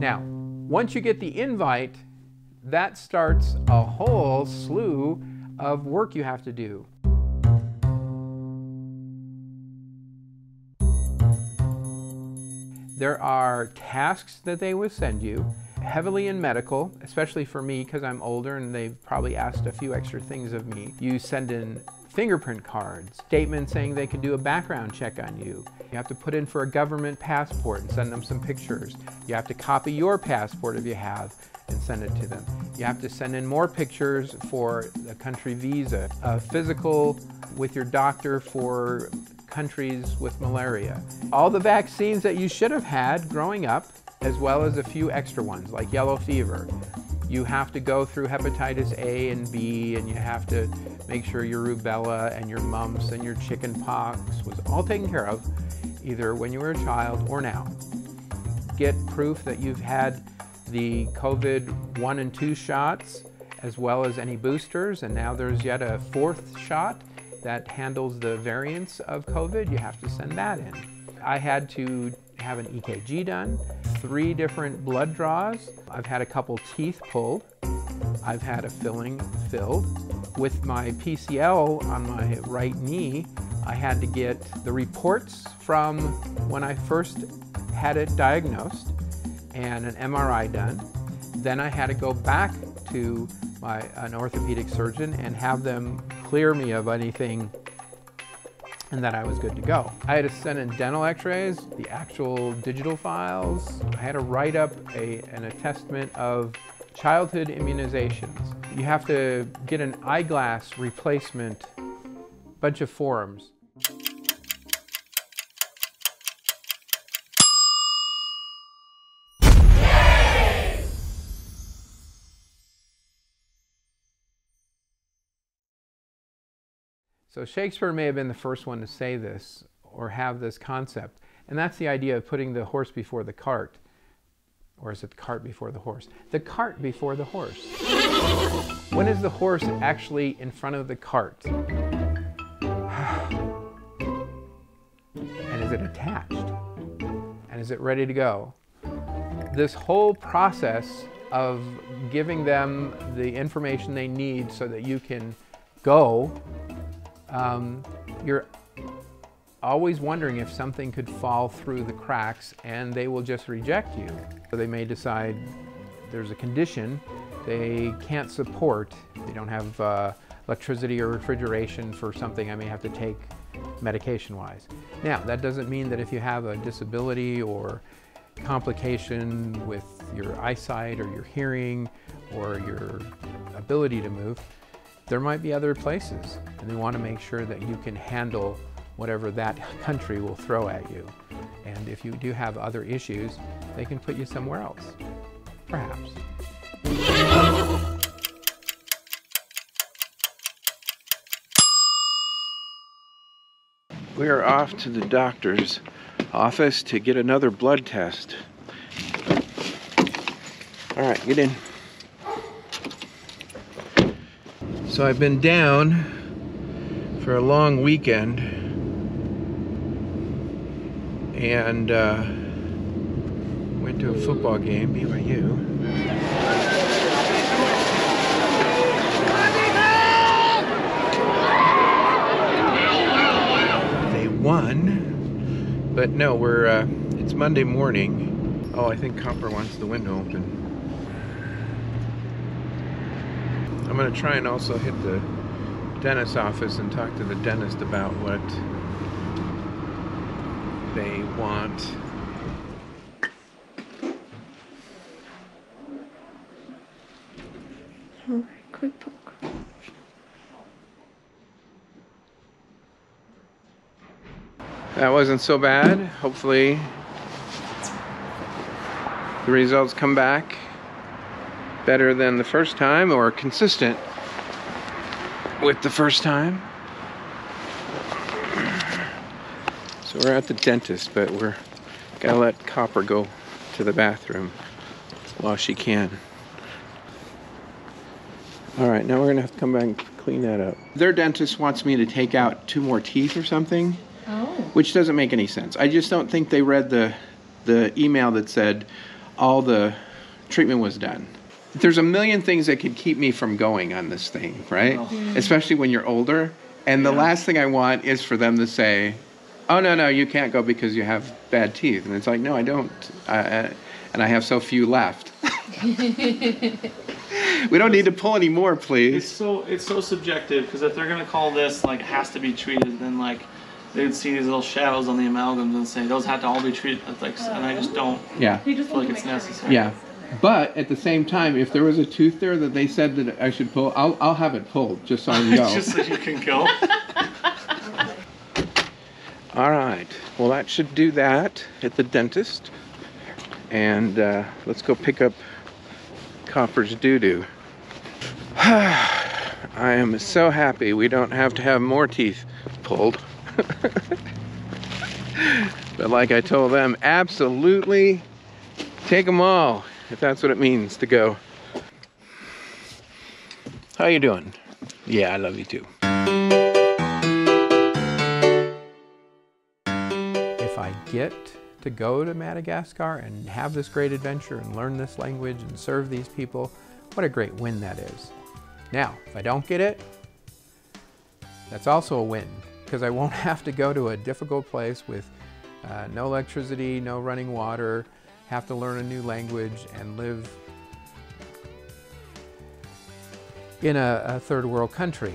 Now, once you get the invite, that starts a whole slew of work you have to do. There are tasks that they will send you, heavily in medical, especially for me because I'm older and they've probably asked a few extra things of me. You send in fingerprint cards, statements saying they can do a background check on you. You have to put in for a government passport and send them some pictures. You have to copy your passport if you have and send it to them. You have to send in more pictures for the country visa, a physical with your doctor for countries with malaria. All the vaccines that you should have had growing up, as well as a few extra ones like yellow fever. You have to go through hepatitis A and B, and you have to make sure your rubella and your mumps and your chicken pox was all taken care of, either when you were a child or now. Get proof that you've had the COVID 1 and 2 shots, as well as any boosters, and now there's yet a fourth shot that handles the variants of COVID, you have to send that in. I had to have an EKG done, three different blood draws. I've had a couple teeth pulled. I've had a filling filled. With my PCL on my right knee, I had to get the reports from when I first had it diagnosed and an MRI done. Then I had to go back to my, an orthopedic surgeon and have them clear me of anything and that I was good to go. I had to send in dental x-rays, the actual digital files. I had to write up a, an attestment of childhood immunizations. You have to get an eyeglass replacement, bunch of forums. So Shakespeare may have been the first one to say this or have this concept. And that's the idea of putting the horse before the cart. Or is it the cart before the horse? The cart before the horse. when is the horse actually in front of the cart? Is it attached? And is it ready to go? This whole process of giving them the information they need so that you can go um, you're always wondering if something could fall through the cracks and they will just reject you. So they may decide there's a condition they can't support. They don't have uh, electricity or refrigeration for something I may have to take medication-wise. Now, that doesn't mean that if you have a disability or complication with your eyesight or your hearing or your ability to move, there might be other places, and they want to make sure that you can handle whatever that country will throw at you. And if you do have other issues, they can put you somewhere else, perhaps. We are off to the doctor's office to get another blood test. All right, get in. So I've been down for a long weekend and uh, went to a football game, BYU. They won, but no, we're, uh, it's Monday morning. Oh, I think Copper wants the window open. I'm to try and also hit the dentist's office and talk to the dentist about what they want. quick poke. That wasn't so bad. Hopefully the results come back better than the first time or consistent with the first time. So we're at the dentist, but we're gotta let Copper go to the bathroom while she can. All right, now we're gonna have to come back and clean that up. Their dentist wants me to take out two more teeth or something, Oh. which doesn't make any sense. I just don't think they read the the email that said, all the treatment was done. There's a million things that could keep me from going on this thing, right? Oh. Especially when you're older. And the last thing I want is for them to say, "Oh no, no, you can't go because you have bad teeth." And it's like, "No, I don't." I, I, and I have so few left. we don't need to pull any more, please. It's please. so it's so subjective because if they're gonna call this like has to be treated, then like they'd see these little shadows on the amalgams and say those have to all be treated. Like, and I just don't Yeah. feel like it's necessary. Yeah. But at the same time, if there was a tooth there that they said that I should pull, I'll, I'll have it pulled just so I can go. just so you can go. All right. Well, that should do that at the dentist. And uh, let's go pick up Copper's doo doo. I am so happy we don't have to have more teeth pulled. but like I told them, absolutely take them all if that's what it means to go. How you doing? Yeah, I love you too. if I get to go to Madagascar and have this great adventure and learn this language and serve these people, what a great win that is. Now, if I don't get it, that's also a win because I won't have to go to a difficult place with uh, no electricity, no running water, have to learn a new language and live in a, a third world country.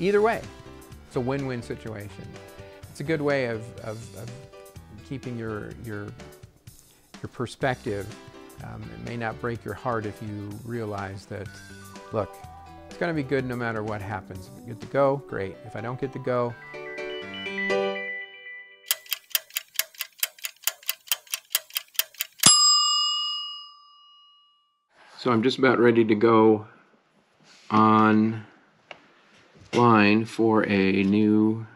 Either way, it's a win-win situation it's a good way of, of, of keeping your your your perspective. Um, it may not break your heart if you realize that, look, it's going to be good no matter what happens. If I get to go, great. If I don't get to go, So I'm just about ready to go on line for a new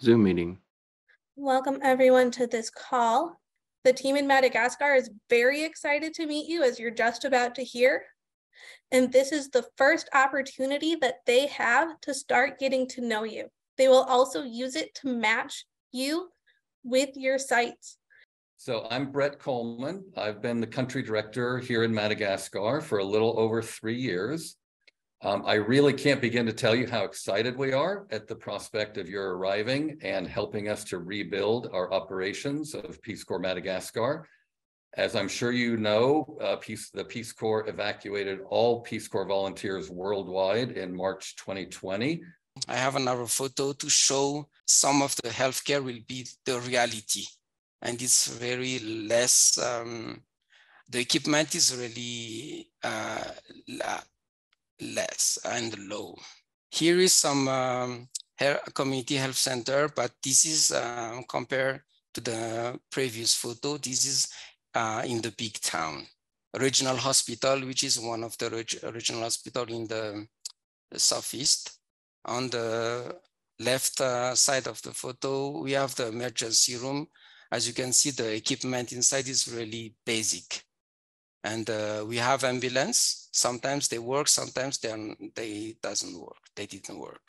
Zoom meeting. Welcome everyone to this call. The team in Madagascar is very excited to meet you as you're just about to hear. And this is the first opportunity that they have to start getting to know you. They will also use it to match you with your sites. So I'm Brett Coleman. I've been the country director here in Madagascar for a little over three years. Um, I really can't begin to tell you how excited we are at the prospect of your arriving and helping us to rebuild our operations of Peace Corps Madagascar. As I'm sure you know, uh, Peace, the Peace Corps evacuated all Peace Corps volunteers worldwide in March 2020. I have another photo to show some of the healthcare will be the reality. And it's very less, um, the equipment is really uh, less and low. Here is some um, community health center, but this is um, compared to the previous photo. This is uh, in the big town. Regional hospital, which is one of the reg- regional hospital in the, the southeast. On the left uh, side of the photo, we have the emergency room. As you can see, the equipment inside is really basic. And uh, we have ambulance. Sometimes they work, sometimes they, they doesn't work. They didn't work.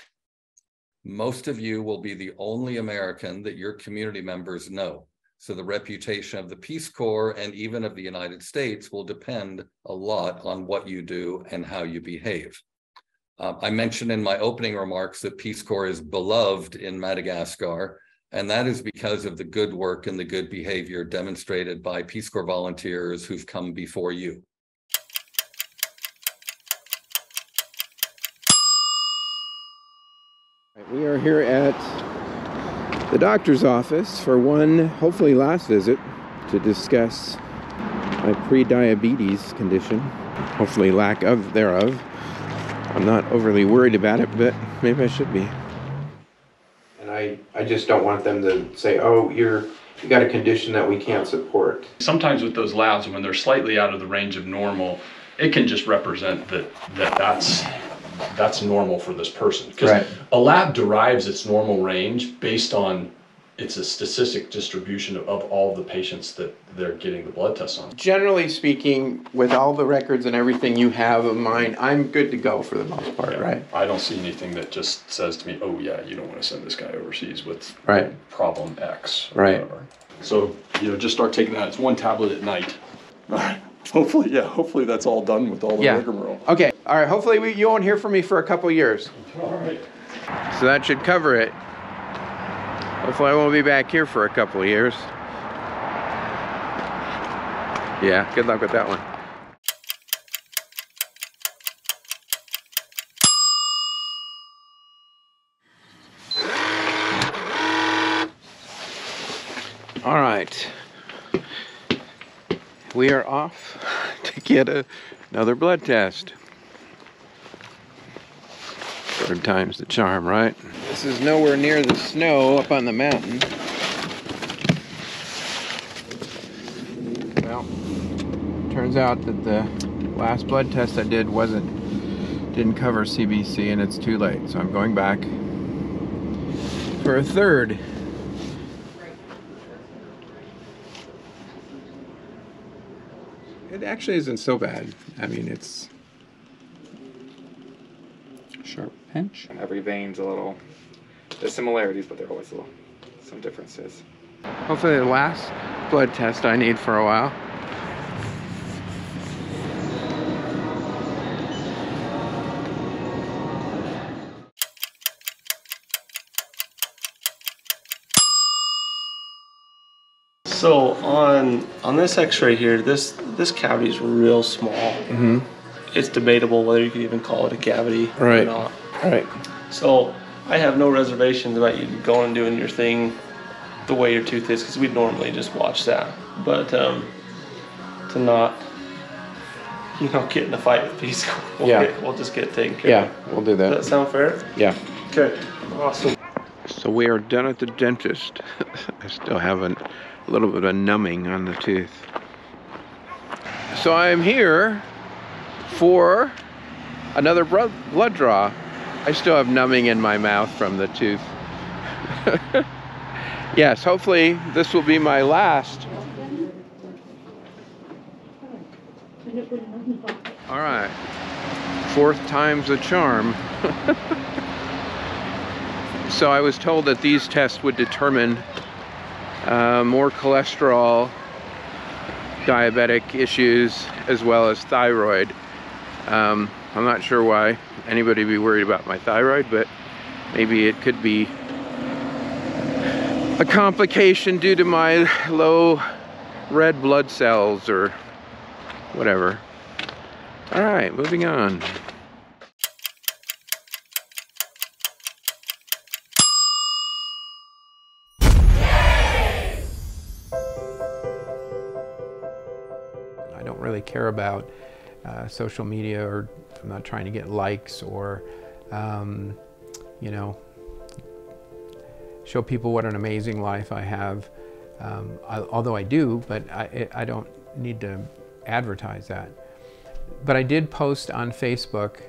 most of you will be the only American that your community members know. So the reputation of the Peace Corps and even of the United States will depend a lot on what you do and how you behave. Uh, I mentioned in my opening remarks that Peace Corps is beloved in Madagascar, and that is because of the good work and the good behavior demonstrated by Peace Corps volunteers who've come before you. We are here at the doctor's office for one, hopefully last visit, to discuss my pre-diabetes condition, hopefully lack of thereof. I'm not overly worried about it, but maybe I should be. And I, I just don't want them to say, oh, you're, you got a condition that we can't support. sometimes with those labs when they're slightly out of the range of normal it can just represent that that that's that's normal for this person because Right. a lab derives its normal range based on it's a statistic distribution of, of all the patients that they're getting the blood tests on Generally speaking, with all the records and everything you have of mine, I'm good to go for the most part, right? i don't see anything that just says to me oh yeah you don't want to send this guy overseas with Right. problem x or Right. whatever. so you know, just start taking that. It's one tablet at night. All right. Hopefully, yeah. Hopefully that's all done with all the Yeah. rigmarole. Okay. All right. Hopefully we, you won't hear from me for a couple years. All right. So that should cover it. Hopefully I won't be back here for a couple years. Yeah, good luck with that one. All right. We are off to get a, another blood test. Third time's the charm, right? This is nowhere near the snow up on the mountain. Well, turns out that the last blood test I did wasn't didn't cover CBC and it's too late. So I'm going back for a third. It actually isn't so bad. I mean, it's Sharp pinch. Every vein's a little. There's similarities, but there are always little, some differences. Hopefully the last blood test I need for a while. So on on this X-ray here, this this cavity is real small. Mm-hmm. It's debatable whether you could even call it a cavity Right. or not. All right. So I have no reservations about you going and doing your thing the way your tooth is, because we'd normally just watch that. But um, to not, you know, get in a fight with these, Corps, we'll, Yeah. get, we'll just get it taken care Yeah, of. we'll do that. Does that that. sound fair? Yeah. Okay. Awesome. So we are done at the dentist. I still have an, a little bit of numbing on the tooth. So I'm here for another blood draw. I still have numbing in my mouth from the tooth. yes, hopefully this will be my last. All right. Fourth time's a charm. So I was told that these tests would determine uh, more cholesterol, diabetic issues, as well as thyroid. Um, I'm not sure why anybody would be worried about my thyroid, but maybe it could be a complication due to my low red blood cells or whatever. All right, moving on. I don't really care about uh, social media or I'm not trying to get likes or, um, you know, show people what an amazing life I have. Um, I, although I do, but I, I don't need to advertise that. But I did post on Facebook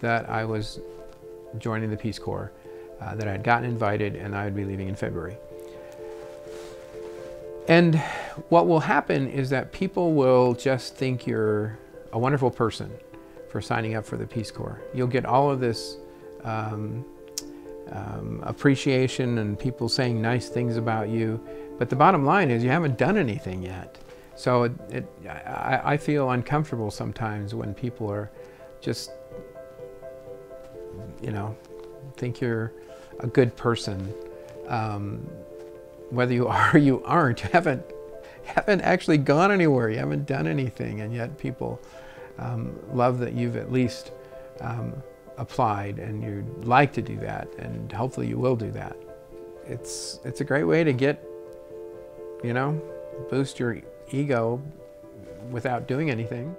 that I was joining the Peace Corps, uh, that I had gotten invited and I would be leaving in February. And what will happen is that people will just think you're a wonderful person for signing up for the Peace Corps. You'll get all of this um, um, appreciation and people saying nice things about you, but the bottom line is you haven't done anything yet. So it, it, I, I feel uncomfortable sometimes when people are just, you know, think you're a good person. Um, whether you are or you aren't, you haven't haven't actually gone anywhere. You haven't done anything, and yet people um, love that you've at least um, applied, and you'd like to do that, and hopefully you will do that. It's it's a great way to get, you know, boost your ego without doing anything.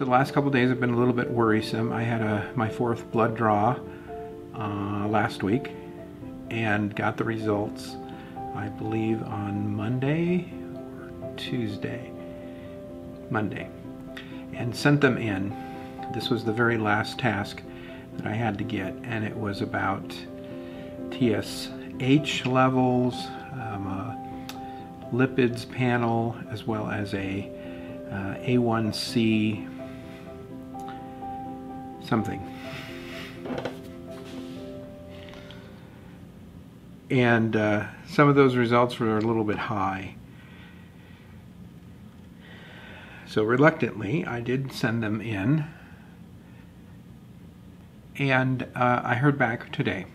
So the last couple days have been a little bit worrisome. I had a my fourth blood draw uh, last week and got the results, I believe, on Monday or Tuesday. Monday. And sent them in. This was the very last task that I had to get, and it was about TSH levels, um, lipids panel, as well as a uh, A1C something. and uh, some of those results were a little bit high. So reluctantly, I did send them in, and uh, I heard back today.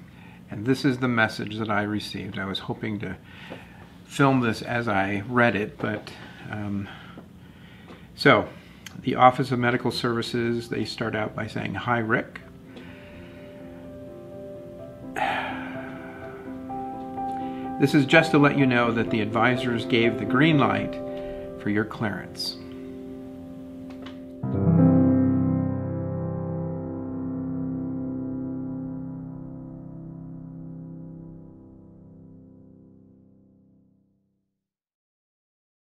And this is the message that I received. I was hoping to film this as I read it, but um, so the Office of Medical Services, they start out by saying, Hi, Rick. This is just to let you know that the advisors gave the green light for your clearance.